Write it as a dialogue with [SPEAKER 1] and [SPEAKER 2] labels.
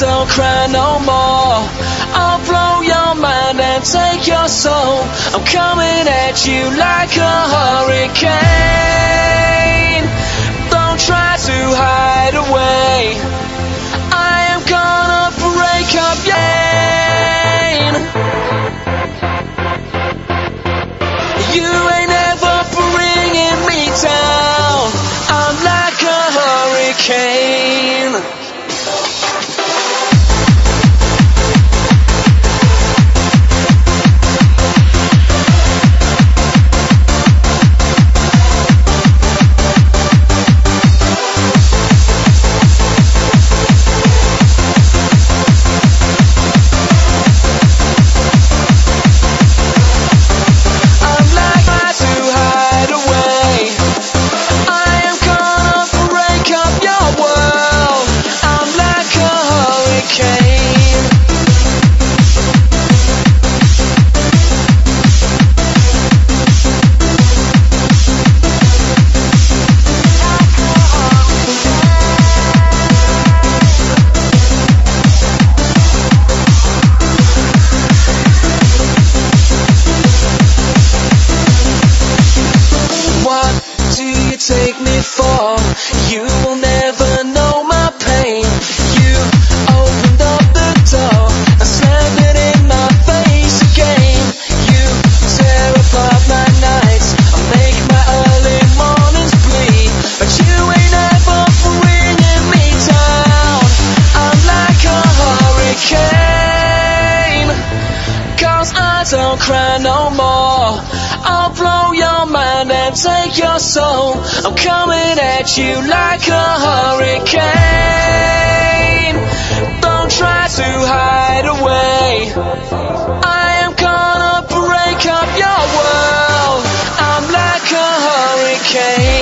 [SPEAKER 1] don't cry no more. I'll blow your and take your soul. I'm coming at you like a hurricane. Don't try to hide away. I am gonna break up your You ain't ever bringing me down. I'm like a hurricane. Take me for. You will never know my pain. You opened up the door and slammed it in my face again. You tear apart my nights and make my early mornings bleed. But you ain't ever bringing me down. I'm like a hurricane. Cause I don't cry no more. I'll blow your take your soul. I'm coming at you like a hurricane. Don't try to hide away. I am gonna break up your world. I'm like a hurricane.